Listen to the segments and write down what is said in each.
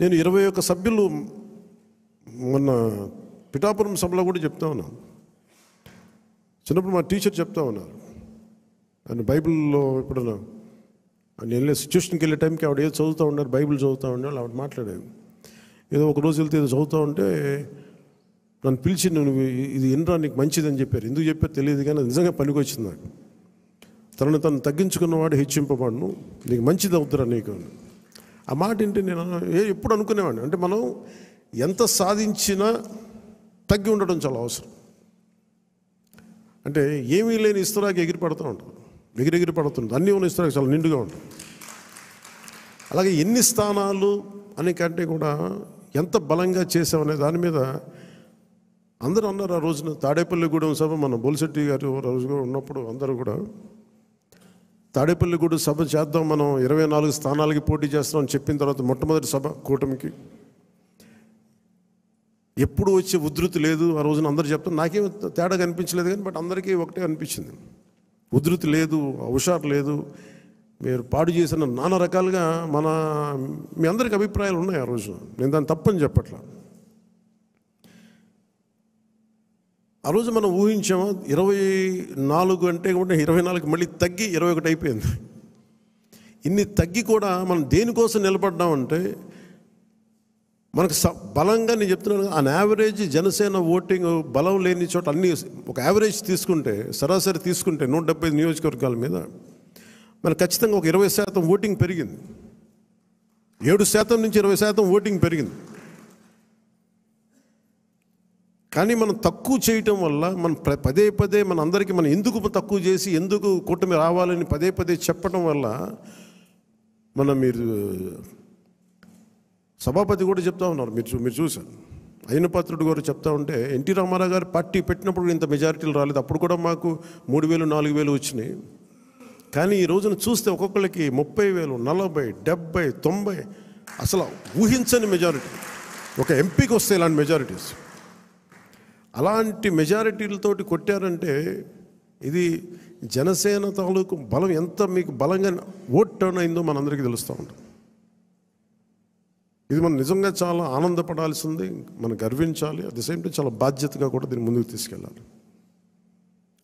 నేను ఇరవై ఒక్క సభ్యులు మొన్న పిఠాపురం సభలో కూడా చెప్తా ఉన్నాను చిన్నప్పుడు మా టీచర్ చెప్తా ఉన్నారు. ఆయన బైబిల్లో ఎప్పుడన్నా ఆయన వెళ్ళే సిచ్యువేషన్కి వెళ్ళే టైంకి ఆవిడ ఏదో చదువుతూ ఉన్నారు బైబిల్ చదువుతూ ఉండేవాళ్ళు ఆవిడ మాట్లాడేది. ఏదో ఒక రోజు వెళ్తే ఏదో చదువుతూ ఉంటే నన్ను పిలిచి నువ్వు ఇది ఇన్రా నీకు మంచిదని చెప్పారు. ఎందుకు చెప్పారు తెలియదు కానీ నిజంగా నిజంగా పనికొచ్చింది నాకు. తనను తను తగ్గించుకున్నవాడు హెచ్చింపబడును. నీకు మంచిది అవుతురా నీకు అని. ఆ మాట ఏంటి నేను ఏ ఎప్పుడు అనుకునేవాడిని. అంటే మనం ఎంత సాధించినా తగ్గి ఉండడం చాలా అవసరం. అంటే ఏమీ లేని ఇస్తరాకి ఎగిరి పడుతూ ఉంటుంది ఎగిరెగిరి పడుతుంది అన్నీ ఉన్న ఇస్తరాకి చాలా నిండుగా ఉంటుంది అలాగే ఎన్ని స్థానాలు అనే కంటే కూడా ఎంత బలంగా చేసామనే దాని మీద అందరూ అన్నారు ఆ రోజున తాడేపల్లిగూడెం సభ మన బొలిశెట్టి గారు రోజు కూడా ఉన్నప్పుడు అందరూ కూడా. తాడేపల్లిగూడు సభ చేద్దాం. మనం ఇరవై నాలుగు స్థానాలకి పోటీ చేస్తాం అని చెప్పిన తర్వాత మొట్టమొదటి సభ కూటమికి. ఎప్పుడు వచ్చే ఉధృతి లేదు. ఆ రోజున అందరూ చెప్తారు నాకేం తేడా కనిపించలేదు కానీ బట్ అందరికీ ఒకటే అనిపించింది. ఉధృతి లేదు హుషారు లేదు. మీరు పాడు చేసిన నానా రకాలుగా మన మీ అందరికి అభిప్రాయాలు ఉన్నాయి ఆ రోజు నేను దాన్ని తప్పని చెప్పట్లా. ఆ రోజు మనం ఊహించాము? ఇరవై నాలుగు అంటే కూడా ఇరవై నాలుగు మళ్ళీ తగ్గి ఇరవై ఒకటి అయిపోయింది. ఇన్ని తగ్గి కూడా మనం దేనికోసం నిలబడ్డామంటే మనకు స బలంగా నేను చెప్తున్నాను అన్ యావరేజ్ జనసేన ఓటింగ్ బలం లేని చోట అన్ని ఒక యావరేజ్ తీసుకుంటే సరాసరి తీసుకుంటే నూట డెబ్బై ఐదు నియోజకవర్గాల మీద మనకు ఖచ్చితంగా ఒక ఇరవై శాతం ఓటింగ్ పెరిగింది. ఏడు శాతం నుంచి ఇరవై శాతం ఓటింగ్ పెరిగింది. కానీ మనం తక్కువ చేయటం వల్ల మనం పదే పదే మన అందరికీ మనం ఎందుకు తక్కువ చేసి ఎందుకు కూటమి రావాలని పదే పదే చెప్పడం వల్ల మనం మీరు సభాపతి కూడా చెప్తా ఉన్నారు. మీరు చూ- మీరు చూశారు. అయినపాత్రుడు గారు చెప్తా ఉంటే ఎన్టీ రామారావు గారు పార్టీ పెట్టినప్పుడు ఇంత మెజారిటీలు రాలేదు. అప్పుడు కూడా మాకు మూడు వేలు నాలుగు వేలు వచ్చినాయి. కానీ ఈ రోజున చూస్తే ఒక్కొక్కరికి ముప్పై వేలు నలభై డెబ్బై తొంభై అసలు ఊహించని మెజారిటీ. ఒక ఎంపీకి వస్తే ఇలాంటి మెజారిటీస్. అలాంటి మెజారిటీలతోటి కొట్టారంటే ఇది జనసేన తాలూకు బలం ఎంత మీకు బలంగా ఓట్ టర్న్ అయిందో మనందరికీ తెలుస్తూ ఉంటుంది. ఇది మనం నిజంగా చాలా ఆనందపడాల్సింది మనం గర్వించాలి అట్ ది సేమ్ టైం చాలా బాధ్యతగా కూడా దీన్ని ముందుకు తీసుకెళ్ళాలి.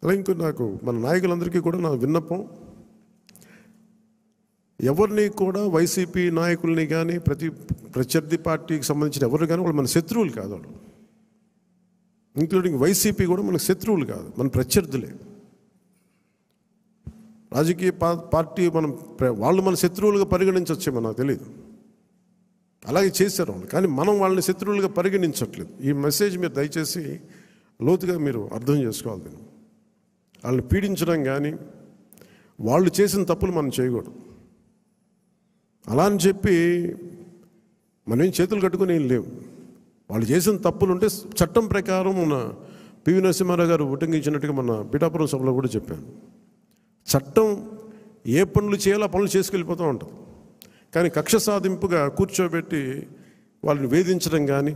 అలా ఇంకో నాకు మన నాయకులందరికీ కూడా నా విన్నపం ఎవరిని కూడా వైసీపీ నాయకుల్ని కానీ ప్రతి ప్రత్యర్థి పార్టీకి సంబంధించిన ఎవరు కానీ వాళ్ళు మన శత్రువులు కాదు వాళ్ళు. ఇంక్లూడింగ్ వైసీపీ కూడా మనకు శత్రువులు కాదు మన ప్రత్యర్థులే. రాజకీయ పార్టీ మనం వాళ్ళు మన శత్రువులుగా పరిగణించవచ్చేమో నాకు తెలియదు అలాగే చేశారు వాళ్ళు కానీ మనం వాళ్ళని శత్రువులుగా పరిగణించట్లేదు. ఈ మెసేజ్ మీరు దయచేసి లోతుగా మీరు అర్థం చేసుకోవాలి దీన్ని. వాళ్ళని పీడించడం కానీ వాళ్ళు చేసిన తప్పులు మనం చేయకూడదు. అలా అని చెప్పి మనం ఏం చేతులు కట్టుకుని ఏం లేవు. వాళ్ళు చేసిన తప్పులు ఉంటే చట్టం ప్రకారం మన పివి నరసింహారావు గారు ఉటంకించినట్టుగా మన పిఠాపురం సభలో కూడా చెప్పాను చట్టం ఏ పనులు చేయాలో ఆ పనులు చేసుకెళ్ళిపోతూ ఉంటుంది. కానీ కక్ష సాధింపుగా కూర్చోబెట్టి వాళ్ళని వేధించడం కానీ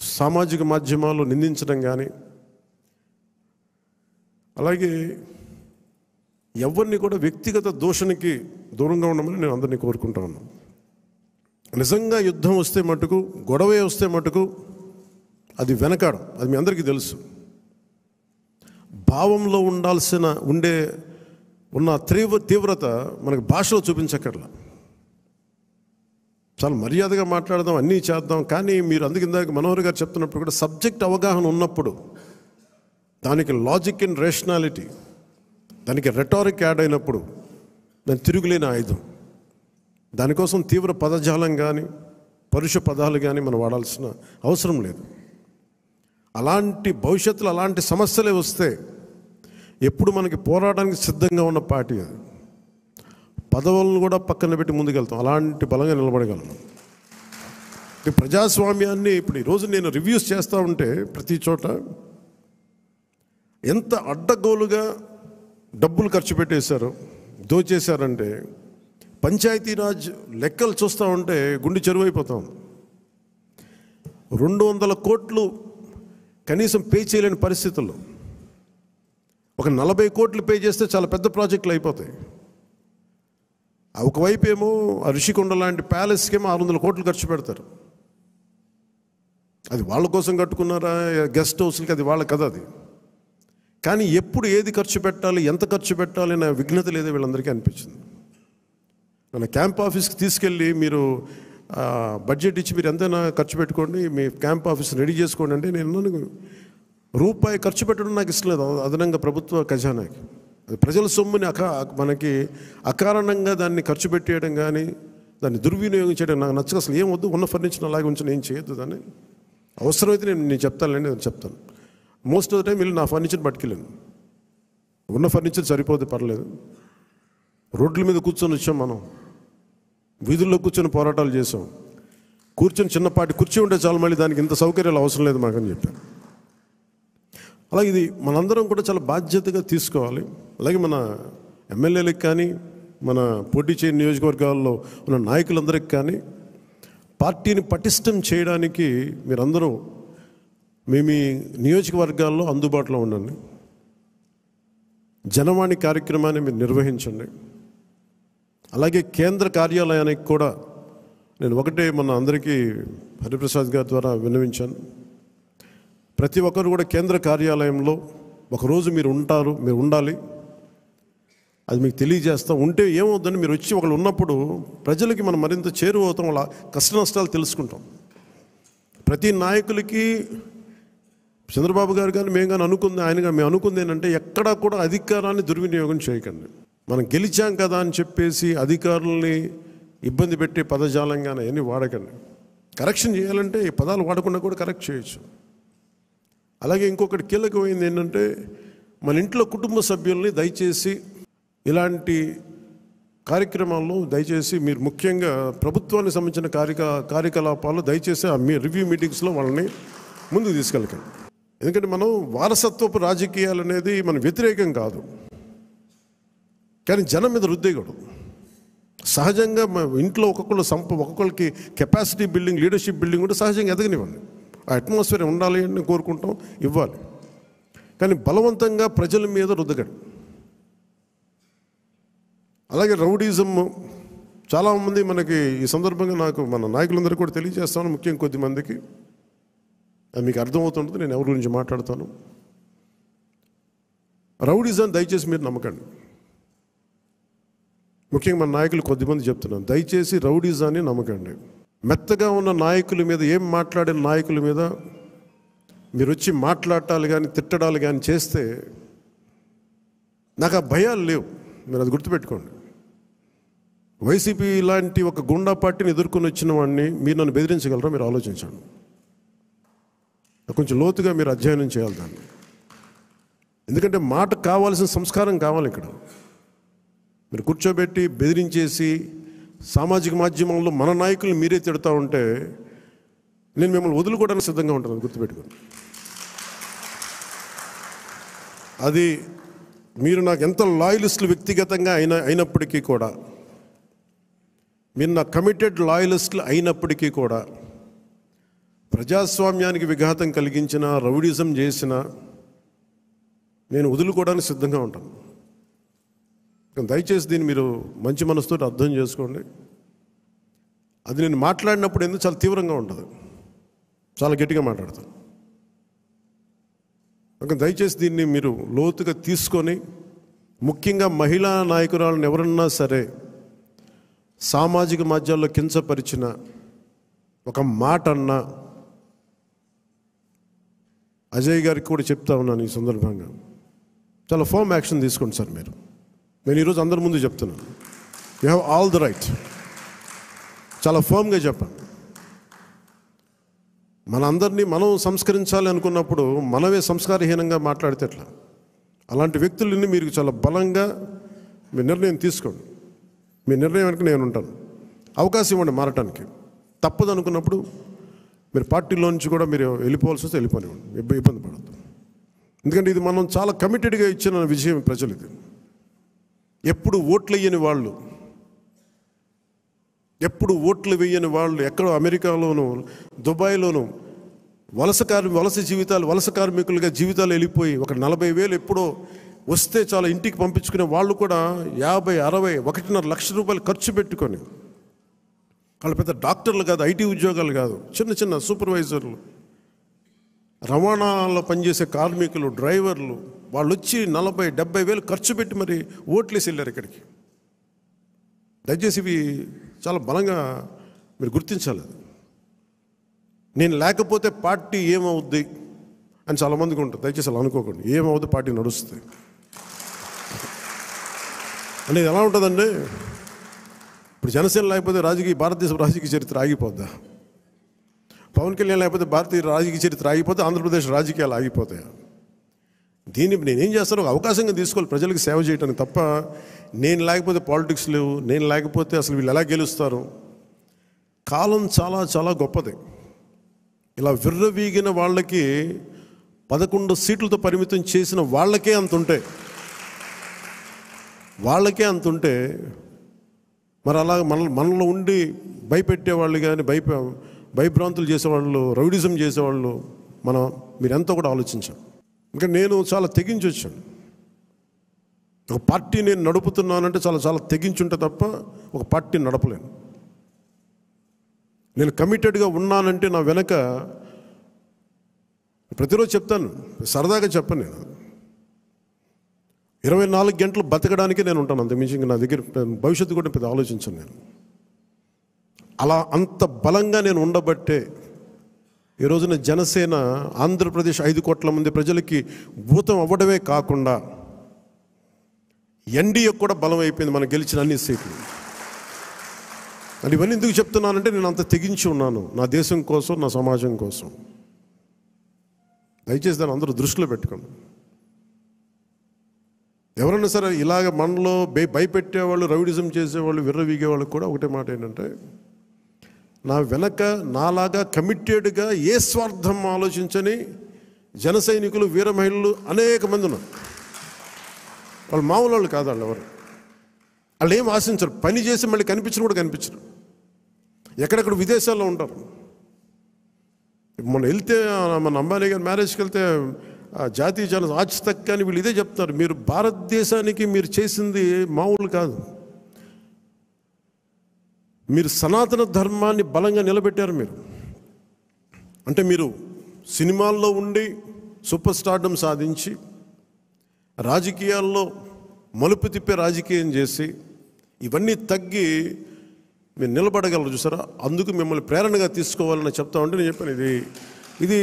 సామాజిక మాధ్యమాల్లో నిందించడం కానీ అలాగే ఎవరిని కూడా వ్యక్తిగత దూషణకి దూరంగా ఉండమని నేను అందరినీ కోరుకుంటా ఉన్నాను. నిజంగా యుద్ధం వస్తే మటుకు గొడవే వస్తే మటుకు అది వెనకాడం. అది మీ అందరికీ తెలుసు. భావంలో ఉండాల్సిన ఉండే ఉన్న తీవ్ర తీవ్రత మనకు భాషలో చూపించక్కర్లా. చాలా మర్యాదగా మాట్లాడదాం అన్నీ చేద్దాం. కానీ మీరు అందుకు ఇందాక మనోహర్ గారు చెప్తున్నప్పుడు కూడా సబ్జెక్ట్ అవగాహన ఉన్నప్పుడు దానికి లాజిక్ అండ్ రేషనాలిటీ దానికి రెటారిక్ యాడ్ అయినప్పుడు దాని తిరుగులేని ఆయుధం. దానికోసం తీవ్ర పదజాలం కానీ పరుష పదాలు కానీ మనం వాడాల్సిన అవసరం లేదు. అలాంటి భవిష్యత్తులో అలాంటి సమస్యలే వస్తే ఎప్పుడు మనకి పోరాటానికి సిద్ధంగా ఉన్న పార్టీ అది. పదవులను కూడా పక్కన పెట్టి ముందుకెళ్తాం. అలాంటి బలంగా నిలబడగలం. ఈ ప్రజాస్వామ్యాన్ని ఇప్పుడు ఈరోజు నేను రివ్యూస్ చేస్తూ ఉంటే ప్రతి చోట ఎంత అడ్డగోలుగా డబ్బులు ఖర్చు పెట్టేశారు దోచేశారంటే పంచాయతీరాజ్ లెక్కలు చూస్తూ ఉంటే గుండె చెరువైపోతాం రెండు వందల కోట్లు కనీసం పే చేయలేని పరిస్థితుల్లో ఒక నలభై కోట్లు పే చేస్తే చాలా పెద్ద ప్రాజెక్టులు అయిపోతాయి. ఒకవైపు ఏమో ఋషికొండ లాంటి ప్యాలెస్కేమో ఆరు వందల కోట్లు ఖర్చు పెడతారు. అది వాళ్ళ కోసం కట్టుకున్నారా? గెస్ట్ హౌస్లకి అది వాళ్ళ కదా అది. కానీ ఎప్పుడు ఏది ఖర్చు పెట్టాలి ఎంత ఖర్చు పెట్టాలి అనే విఘ్నత లేదో వీళ్ళందరికీ అనిపించింది. నన్ను క్యాంప్ ఆఫీస్కి తీసుకెళ్ళి మీరు బడ్జెట్ ఇచ్చి మీరు ఎంతైనా ఖర్చు పెట్టుకోండి మీ క్యాంప్ ఆఫీస్ రెడీ చేసుకోండి అంటే నేను రూపాయి ఖర్చు పెట్టడం నాకు ఇష్టం లేదు. అదనంగా ప్రభుత్వ ఖజానాకి. అది ప్రజల సొమ్ముని అకా మనకి అకారణంగా దాన్ని ఖర్చు పెట్టేయడం కానీ దాన్ని దుర్వినియోగం చేయడం నాకు నచ్చక అసలు ఏం వద్దు ఉన్న ఫర్నిచర్ అలాగే ఉంచి నేను చేయొద్దు దాన్ని. అవసరమైతే నేను నేను చెప్తానులేండి నేను చెప్తాను. మోస్ట్ ఆఫ్ ద టైం వెళ్ళి నా ఫర్నిచర్ పట్టుకెళ్ళాను ఉన్న ఫర్నిచర్ సరిపోతే పర్లేదు. రోడ్ల మీద కూర్చొని వచ్చాం మనం. వీధుల్లో కూర్చొని పోరాటాలు చేసాం కూర్చొని చిన్నపాటి కుర్చీ ఉంటే చాలు మళ్ళీ దానికి ఇంత సౌకర్యాలు అవసరం లేదు మాకని చెప్పాను అలాగే ఇది మనందరం కూడా చాలా బాధ్యతగా తీసుకోవాలి. అలాగే మన ఎమ్మెల్యేలకు కానీ మన పోటీ చేయని నియోజకవర్గాల్లో ఉన్న నాయకులందరికీ కానీ పార్టీని పటిష్టం చేయడానికి మీరందరూ మీ మీ నియోజకవర్గాల్లో అందుబాటులో ఉండండి. జనవాణి కార్యక్రమాన్ని మీరు నిర్వహించండి. అలాగే కేంద్ర కార్యాలయానికి కూడా నేను ఒకటే మన అందరికీ హరిప్రసాద్ గారి ద్వారా విన్నవించాను. ప్రతి ఒక్కరు కూడా కేంద్ర కార్యాలయంలో ఒకరోజు మీరు ఉంటారు మీరు ఉండాలి. అది మీకు తెలియజేస్తాం ఉంటే ఏమవుతుందని మీరు వచ్చి ఒకళ్ళు ఉన్నప్పుడు ప్రజలకి మనం మరింత చేరువవుతాం వాళ్ళ కష్ట నష్టాలు తెలుసుకుంటాం. ప్రతి నాయకులకి చంద్రబాబు గారు కానీ మేము కానీ అనుకుంది ఆయన కానీ మేము అనుకుంది ఏంటంటే ఎక్కడా కూడా అధికారాన్ని దుర్వినియోగం చేయకండి. మనం గెలిచాం కదా అని చెప్పేసి అధికారుల్ని ఇబ్బంది పెట్టే పదజాలంగానే అవన్నీ వాడకండి. కరెక్షన్ చేయాలంటే ఈ పదాలు వాడకుండా కూడా కరెక్ట్ చేయొచ్చు. అలాగే ఇంకొకటి కీలకమైంది ఏంటంటే మన ఇంట్లో కుటుంబ సభ్యుల్ని దయచేసి ఇలాంటి కార్యక్రమాల్లో దయచేసి మీరు ముఖ్యంగా ప్రభుత్వానికి సంబంధించిన కార్యక కార్యకలాపాలు దయచేసి ఆ మీ రివ్యూ మీటింగ్స్లో వాళ్ళని ముందుకు తీసుకెళ్ళకండి. ఎందుకంటే మనం వారసత్వపు రాజకీయాలు అనేది మన వ్యతిరేకం కాదు. కానీ జనం మీద రుద్దేయకూడదు సహజంగా ఇంట్లో ఒక్కొక్కళ్ళు సంప ఒక్కొక్కరికి కెపాసిటీ బిల్డింగ్ లీడర్షిప్ బిల్డింగ్ కూడా సహజంగా ఎదగనివ్వండి. ఆ అట్మాస్ఫియర్ ఉండాలి అని కోరుకుంటాం ఇవ్వాలి. కానీ బలవంతంగా ప్రజల మీద రుద్దగండి. అలాగే రౌడీజం చాలామంది మనకి ఈ సందర్భంగా నాకు మన నాయకులందరూ కూడా తెలియజేస్తాను ముఖ్యం కొద్ది మందికి. అది మీకు అర్థమవుతుంటుంది నేను ఎవరి గురించి మాట్లాడతాను. రౌడీజం దయచేసి మీరు నమ్మకండి. ముఖ్యంగా మన నాయకులు కొద్దిమంది చెప్తున్నాను దయచేసి రౌడీజాన్ని నమ్మకండి. మెత్తగా ఉన్న నాయకుల మీద ఏం మాట్లాడిన నాయకుల మీద మీరు వచ్చి మాట్లాడాలి కానీ తిట్టడాలు కానీ చేస్తే నాకు ఆ భయాలు లేవు. మీరు అది గుర్తుపెట్టుకోండి. వైసీపీ లాంటి ఒక గుండా పార్టీని ఎదుర్కొని వచ్చిన వాడిని మీరు నన్ను బెదిరించగలరా? మీరు ఆలోచించండి. కొంచెం లోతుగా మీరు అధ్యయనం చేయాలి దాన్ని. ఎందుకంటే మాట కావాల్సిన సంస్కారం కావాలి ఇక్కడ. మీరు కూర్చోబెట్టి బెదిరించేసి సామాజిక మాధ్యమంలో మన నాయకులు మీరే తిడతా ఉంటే నేను మిమ్మల్ని వదులుకోవడానికి సిద్ధంగా ఉంటాను గుర్తుపెట్టుకుని గుర్తుపెట్టుకోండి. అది మీరు నాకు ఎంత లాయలిస్టులు వ్యక్తిగతంగా అయిన అయినప్పటికీ కూడా మీరు నా కమిటెడ్ లాయలిస్టులు అయినప్పటికీ కూడా ప్రజాస్వామ్యానికి విఘాతం కలిగించిన రౌడిజం చేసిన నేను వదులుకోవడానికి సిద్ధంగా ఉంటాను. దయచేసి దీన్ని మీరు మంచి మనసుతో అర్థం చేసుకోండి. అది నేను మాట్లాడినప్పుడు ఎందుకు చాలా తీవ్రంగా ఉంటుంది. చాలా గట్టిగా మాట్లాడతాను. ఒక దయచేసి దీన్ని మీరు లోతుగా తీసుకొని ముఖ్యంగా మహిళా నాయకురాలను ఎవరన్నా సరే సామాజిక మాధ్యాల్లో కించపరిచిన ఒక మాట అన్నా అజయ్ గారికి కూడా చెప్తా ఉన్నాను ఈ సందర్భంగా. చాలా ఫామ్ యాక్షన్ తీసుకోండి సార్ మీరు. నేను ఈరోజు అందరి ముందు చెప్తున్నాను. You have all the right చాలా ఫర్మ్గా చెప్పండి. మనందరినీ మనం సంస్కరించాలి అనుకున్నప్పుడు మనమే సంస్కారహీనంగా మాట్లాడితే ఎట్లా? అలాంటి వ్యక్తులని మీరు చాలా బలంగా మీ నిర్ణయం తీసుకోండి. మీ నిర్ణయం వెనక నేను ఉంటాను. అవకాశం ఇవ్వండి మారటానికి. తప్పదు అనుకున్నప్పుడు మీరు పార్టీలో నుంచి కూడా మీరు వెళ్ళిపోవాల్సి వస్తే వెళ్ళిపోనివ్వండి. ఇబ్బంది పడద్దు. ఎందుకంటే ఇది మనం చాలా కమిటెడ్గా ఇచ్చిన విషయం ప్రజలు ఇది. ఎప్పుడు ఓట్లు వేయని వాళ్ళు ఎప్పుడు ఓట్లు వేయని వాళ్ళు ఎక్కడో అమెరికాలోనూ దుబాయ్లోనూ వలస కార్మి వలస జీవితాలు వలస కార్మికులుగా జీవితాలు వెళ్ళిపోయి ఒక నలభై వేలు ఎప్పుడో వస్తే చాలా ఇంటికి పంపించుకునే వాళ్ళు కూడా యాభై అరవై ఒకటిన్నర లక్ష రూపాయలు ఖర్చు పెట్టుకొని వాళ్ళ పెద్ద డాక్టర్లు కాదు ఐటీ ఉద్యోగాలు కాదు చిన్న చిన్న సూపర్వైజర్లు రవాణాలో పనిచేసే కార్మికులు డ్రైవర్లు వాళ్ళు వచ్చి నలభై డెబ్బై వేలు ఖర్చు పెట్టి మరి ఓట్లేసి వెళ్ళారు ఇక్కడికి. దయచేసి ఇవి చాలా బలంగా మీరు గుర్తించాలి నేను లేకపోతే పార్టీ ఏమవుద్ది అని చాలామందికి ఉంటుంది. దయచేసి అలా అనుకోకండి. ఏమవుద్ది పార్టీ నడుస్తుంది. అంటే ఇది ఎలా ఉంటుందండి? ఇప్పుడు జనసేన లేకపోతే రాజకీయ భారతదేశ రాజకీయ చరిత్ర ఆగిపోద్దా? పవన్ కళ్యాణ్ లేకపోతే భారతీయ రాజకీయ చరిత్ర ఆగిపోతే ఆంధ్రప్రదేశ్ రాజకీయాలు ఆగిపోతాయి? దీన్ని నేనేం చేస్తాను ఒక అవకాశంగా తీసుకోవాలి. ప్రజలకు సేవ చేయడానికి తప్ప నేను లేకపోతే పాలిటిక్స్ లేవు నేను లేకపోతే అసలు వీళ్ళు ఎలా గెలుస్తారు? కాలం చాలా చాలా గొప్పది. ఇలా విర్రవీగిన వాళ్ళకి పదకొండు సీట్లతో పరిమితం చేసిన వాళ్ళకే అంత ఉంటాయి వాళ్ళకే అంత ఉంటే మరి అలా మన మనలో ఉండి భయపెట్టే వాళ్ళు కానీ భయప భయభ్రాంతులు చేసేవాళ్ళు రౌడిజం చేసేవాళ్ళు మనం మీరెంతో కూడా ఆలోచించాం. ఇంకా నేను చాలా తెగించి వచ్చాను. ఒక పార్టీ నేను నడుపుతున్నానంటే చాలా చాలా తెగించుంటే తప్ప ఒక పార్టీ నడపలేను. నేను కమిటెడ్గా ఉన్నానంటే నా వెనక ప్రతిరోజు చెప్తాను సరదాగా చెప్పను నేను. ఇరవై నాలుగు గంటలు బతకడానికి నేను ఉంటాను అంతకుమించి ఇంకా నా దగ్గర భవిష్యత్తు కూడా పెద్ద ఆలోచించను నేను. అలా అంత బలంగా నేను ఉండబట్టే ఈ రోజున జనసేన ఆంధ్రప్రదేశ్ ఐదు కోట్ల మంది ప్రజలకి భూతం అవ్వడమే కాకుండా ఎన్డీఏ కూడా బలం అయిపోయింది మనం గెలిచిన అన్ని సీట్లు. అది ఇవన్నీ ఎందుకు చెప్తున్నానంటే నేను అంత తెగించి ఉన్నాను. నా దేశం కోసం నా సమాజం కోసం. దయచేసి దాన్ని అందరూ దృష్టిలో పెట్టుకోండి. ఎవరైనా సరే ఇలాగ మనలో భయపెట్టేవాళ్ళు రౌడిజం చేసేవాళ్ళు విర్రవీగేవాళ్ళు కూడా ఒకటే మాట ఏంటంటే నా వెనక నాలాగా కమిటెడ్గా ఏ స్వార్థం ఆలోచించని జన సైనికులు వీర మహిళలు అనేక మంది ఉన్నారు. వాళ్ళు మామూలు వాళ్ళు కాదు వాళ్ళు ఎవరు. వాళ్ళు ఏం ఆశించరు. పని చేసి మళ్ళీ కనిపించిన కూడా కనిపించరు. ఎక్కడెక్కడ విదేశాల్లో ఉంటారు. మొన్న వెళ్తే మన అంబానీ గారి మ్యారేజ్కి వెళ్తే జాతీయ జన ఆచి అని వీళ్ళు ఇదే చెప్తారు మీరు భారతదేశానికి మీరు చేసింది మామూలు కాదు. మీరు సనాతన ధర్మాన్ని బలంగా నిలబెట్టారు మీరు. అంటే మీరు సినిమాల్లో ఉండి సూపర్ స్టార్డం సాధించి రాజకీయాల్లో మలుపు తిప్పే రాజకీయం చేసి ఇవన్నీ తగ్గి మీరు నిలబడగలరు చూసారా? అందుకు మిమ్మల్ని ప్రేరణగా తీసుకోవాలని చెప్తా ఉంటే నేను చెప్పాను ఇది ఇది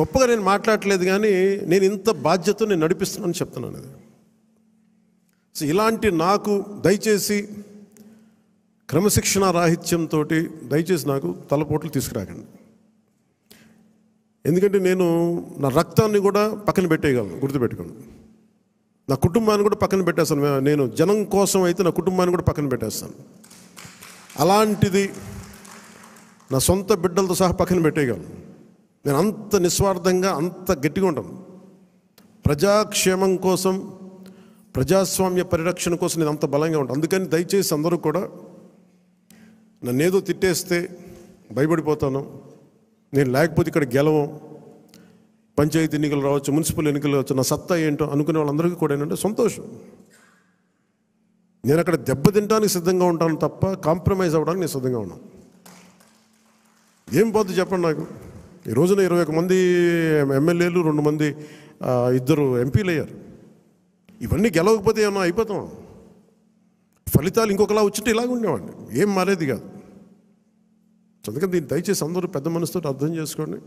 గొప్పగా నేను మాట్లాడట్లేదు కానీ నేను ఇంత బాధ్యత నేను నడిపిస్తున్నానని చెప్తున్నాను ఇది సో ఇలాంటి నాకు దయచేసి క్రమశిక్షణ రాహిత్యంతో దయచేసి నాకు తలపోట్లు తీసుకురాకండి. ఎందుకంటే నేను నా రక్తాన్ని కూడా పక్కన పెట్టేయగలను గుర్తుపెట్టుకోండి. నా కుటుంబాన్ని కూడా పక్కన పెట్టేస్తాను. నేను జనం కోసం అయితే నా కుటుంబాన్ని కూడా పక్కన పెట్టేస్తాను. అలాంటిది నా సొంత బిడ్డలతో సహా పక్కన పెట్టేయగలను. నేను అంత నిస్వార్థంగా అంత గట్టిగా ఉంటాను. ప్రజాక్షేమం కోసం ప్రజాస్వామ్య పరిరక్షణ కోసం నేను అంత బలంగా ఉంటాను. అందుకని దయచేసి అందరూ కూడా నన్ను ఏదో తిట్టేస్తే భయపడిపోతాను. నేను లేకపోతే ఇక్కడ గెలవం. పంచాయతీ ఎన్నికలు రావచ్చు మున్సిపల్ ఎన్నికలు రావచ్చు నా సత్తా ఏంటో అనుకునే వాళ్ళందరికీ కూడా ఏంటంటే సంతోషం. నేను అక్కడ దెబ్బతింటానికి సిద్ధంగా ఉంటాను తప్ప కాంప్రమైజ్ అవ్వడానికి నేను సిద్ధంగా ఉన్నాను. ఏం పోద్ది చెప్పండి నాకు? ఈ రోజున ఇరవై ఒక మంది ఎమ్మెల్యేలు రెండు మంది ఇద్దరు ఎంపీలు అయ్యారు ఇవన్నీ గెలవకపోతే ఏమన్నా అయిపోతాం ఫలితాలు ఇంకొకలా వచ్చింటే ఇలాగ ఉండేవాడిని. ఏం మారేది కాదు. అందుకని దీన్ని దయచేసి అందరూ పెద్ద మనసుతో అర్థం చేసుకోండి.